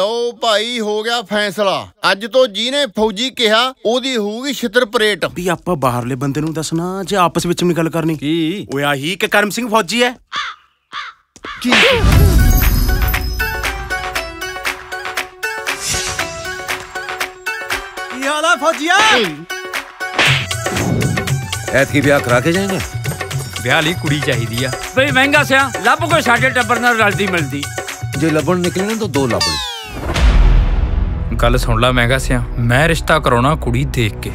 ਲਓ ਭਾਈ ਹੋ ਗਿਆ ਫੈਸਲਾ। ਅੱਜ ਤੋਂ ਜਿਹਨੇ ਫੌਜੀ ਕਿਹਾ ਉਹਦੀ ਹੋਊਗੀ ਛਿੱਤਰ ਪਰੇਡ ਵੀ ਆਪਾਂ ਬਾਹਰਲੇ ਬੰਦੇ ਨੂੰ ਦੱਸਣਾ ਜੇ ਆਪਸ ਵਿੱਚ ਨਹੀਂ ਗੱਲ ਕਰਨੀ। ਕੀ? ਓਏ ਆਹੀ ਕਿ ਕਰਮ ਸਿੰਘ ਫੌਜੀ ਹੈ। ਕੀ? ਹਾਲ ਆ ਫੌਜੀਆ? ਐਤਕੀ ਵਿਆਹ ਕਰਾ ਕੇ ਜਾਏਗਾ? ਵਿਆਹ ਲਈ ਕੁੜੀ ਚਾਹੀਦੀ ਆ। ਬਈ ਮਹਿੰਗਾ ਸਿਆ ਲੱਭ ਕੋਈ ਸਾਡੇ ਟੱਬਰ ਨਾਲ ਰਲਦੀ ਮਿਲਦੀ। ਜੇ ਲੱਭਣ ਨਿਕਲੇ ਨਾ ਤਾਂ ਦੋ ਲੱਭ ਲਈ। ਗੱਲ ਸੁਣ ਲੈ ਮਹਿੰਗਾ ਸਿਆ ਮੈਂ ਰਿਸ਼ਤਾ ਕਰਾਉਣਾ ਕੁੜੀ ਦੇਖ ਕੇ।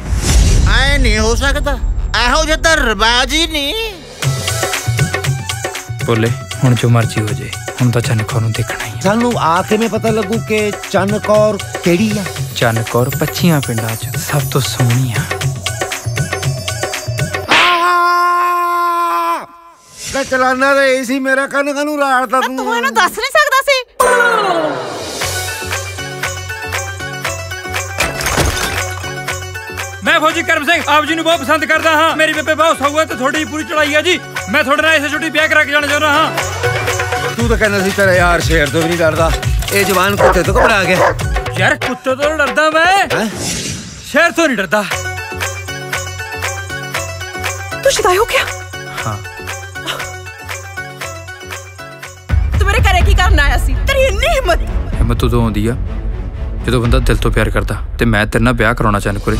ਐ ਨਹੀਂ ਹੋ ਸਕਦਾ। ਇਹੋ ਜਿਹਾ ਤਾਂ ਰਿਵਾਜ ਹੀ ਨਹੀਂ। ਬੋਲੇ ਹੁਣ ਜੋ ਮਰਜ਼ੀ ਹੋ ਜੇ ਹੁਣ ਤਾਂ ਚੰਨ ਨੂੰ ਦੇਖਣਾ ਹੀ ਆ। ਸਾਨੂੰ ਆ ਕਿਵੇਂ ਪਤਾ ਲੱਗੂ ਕਿ ਚੰਨ ਕੌਰ ਕਿਹੜੀ ਆ? ਚੰਨ ਕੌਰ 25 ਪਿੰਡਾਂ 'ਚ ਸਭ ਤੋਂ ਸੋਹਣੀ ਆ। ਤੇ ਚਲਾਨਾ ਤਾਂ ਇਹ ਸੀ ਮੇਰਾ ਕੰਨ ਕਾਨੂੰ ਰਾੜਦਾ ਤੂੰ ਤੂੰ। ਇਹਨੂੰ ਦੱਸ ਨਹੀਂ ਮੈਂ ਫੌਜੀ ਕਰਮ ਸਿੰਘ ਆਪ ਜੀ ਨੂੰ ਬਹੁਤ ਪਸੰਦ ਕਰਦਾ ਹਾਂ। ਮੇਰੀ ਬੇਬੇ ਬਹੁਤ ਸੌਗਾ ਤੇ ਤੁਹਾਡੀ ਪੂਰੀ ਚੜਾਈ ਆ ਜੀ। ਮੈਂ ਤੁਹਾਡੇ ਨਾਲ ਇਸੇ ਛੁੱਟੀ ਵਿਆਹ ਕਰਾ ਕੇ ਜਾਣਾ ਚਾਹੁੰਦਾ ਹਾਂ। ਤੂੰ ਤਾਂ ਕਹਿੰਦਾ ਸੀ ਤੇਰਾ ਯਾਰ ਸ਼ੇਰ ਤੋਂ ਵੀ ਨਹੀਂ ਡਰਦਾ। ਇਹ ਜਵਾਨ ਕੁੱਤੇ ਤੋਂ ਘਬਰਾ ਗਿਆ। ਯਾਰ ਕੁੱਤੇ ਤੋਂ ਡਰਦਾ ਮੈਂ। ਹੈਂ? ਸ਼ਹਿਰ ਤੋਂ ਨਹੀਂ ਡਰਦਾ। ਤੂੰ ਸ਼ਿਦਾਈ ਹੋ ਗਿਆ? ਹਾਂ। ਤੂੰ ਮੇਰੇ ਘਰੇ ਕੀ ਕਰਨ ਆਇਆ ਸੀ? ਤੇਰੀ ਇੰਨੀ ਹਿੰਮਤ। ਹਿੰਮਤ ਉਦੋਂ ਆਉਂਦੀ ਆ ਜਦੋਂ ਬੰਦਾ ਦਿਲ ਤੋਂ ਪਿਆਰ ਕਰਦਾ ਤੇ ਮੈਂ ਤੇਰੇ ਨਾਲ ਵਿਆਹ ਕਰਾਉਣਾ ਚਾਹੁੰਦਾ ਕੁਰੇ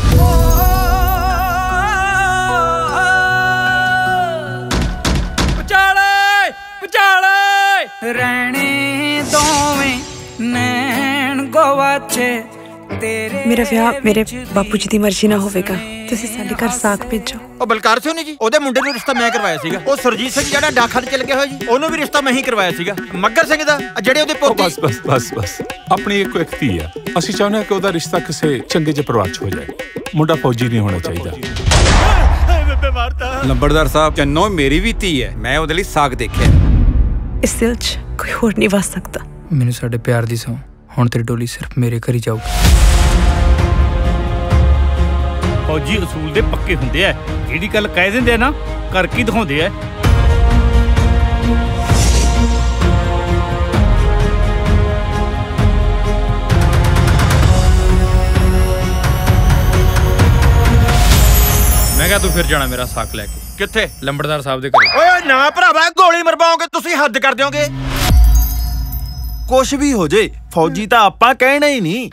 ਵਿਚਾਲੇ ਵਿਚਾਲੇ। ਰਹਿਣੇ ਦੋਵੇਂ ਨੈਣ ਗਵਾਚੇ। ਮੇਰਾ ਵਿਆਹ ਮੇਰੇ ਬਾਪੂ ਜੀ ਦੀ ਮਰਜ਼ੀ ਨਾਲ ਹੋਵੇਗਾ। ਤੁਸੀਂ ਸਾਡੇ ਘਰ ਸਾਖ ਭੇਜੋ। ਉਹ ਬਲਕਾਰ ਸਿੰਘ ਨਹੀਂ ਜੀ ਉਹਦੇ ਮੁੰਡੇ ਨੂੰ ਰਿਸ਼ਤਾ ਮੈਂ ਕਰਵਾਇਆ ਸੀਗਾ। ਉਹ ਸੁਰਜੀਤ ਸਿੰਘ ਜਿਹੜਾ ਡਾਕਖਾਨੇ ਚ ਲੱਗਿਆ ਹੋਇਆ ਜੀ ਉਹਨੂੰ ਵੀ ਰਿਸ਼ਤਾ ਮੈਂ ਹੀ ਕਰਵਾਇਆ ਸੀਗਾ। ਮੱਗਰ ਸਿੰਘ ਦਾ ਜਿਹੜੇ ਉਹਦੇ ਉਹ ਪੋਤੇ ਬਸ ਬਸ ਬਸ ਬਸ। ਆਪਣੀ ਇੱਕੋ ਇੱਕ ਧੀ ਆ। ਅਸੀਂ ਚਾਹੁੰਦੇ ਹਾਂ ਕਿ ਉਹਦਾ ਰਿਸ਼ਤਾ ਕਿਸੇ ਚੰਗੇ ਜਿਹੇ ਪਰਿਵਾਰ 'ਚ ਹੋ ਜਾਏ। ਮੁੰਡਾ ਫੌਜੀ ਨਹੀਂ ਹੋਣਾ ਚਾਹੀਦਾ। ਲੰਬੜਦਾਰ ਸਾਹਿਬ ਚੰਨੋ ਮੇਰੀ ਵੀ ਧੀ ਹੈ। ਮੈਂ ਉਹਦੇ ਲਈ ਸਾਗ ਦੇਖਿਆ। ਇਸ ਦਿਲ 'ਚ ਕੋਈ ਹੋਰ ਨਹੀਂ ਵਸ ਸਕਦਾ। ਮੈਨੂੰ ਸਾਡੇ ਪਿਆਰ ਦੀ ਸੌ ਹੁਣ ਤੇਰੀ ਡੋਲੀ ਸਿਰਫ ਮੇਰੇ ਘਰ ਹੀ ਜਾਊਗੀ। ਫੌਜੀ ਅਸੂਲ ਦੇ ਪੱਕੇ ਹੁੰਦੇ ਆ ਜਿਹੜੀ ਗੱਲ ਕਹਿ ਦਿੰਦੇ ਆ ਨਾ ਕਰਕੇ ਹੀ ਦਿਖਾਉਂਦੇ ਆ ਮੈਂ ਕਿਹਾ ਤੂੰ ਫਿਰ ਜਾਣਾ ਮੇਰਾ ਸਾਕ ਲੈ ਕੇ। ਕਿੱਥੇ? ਲੰਬੜਦਾਰ ਸਾਹਿਬ ਦੇ ਘਰੇ। ਓਏ ਨਾ ਭਰਾਵਾ ਗੋਲੀ ਮਰਵਾਓਗੇ ਤੁਸੀਂ ਹੱਦ ਕਰ ਦਿਓਗੇ। ਕੁਛ ਵੀ ਹੋ ਜੇ ਫੌਜੀ ਤਾਂ ਆਪਾਂ ਕਹਿਣਾ ਹੀ ਨਹੀਂ।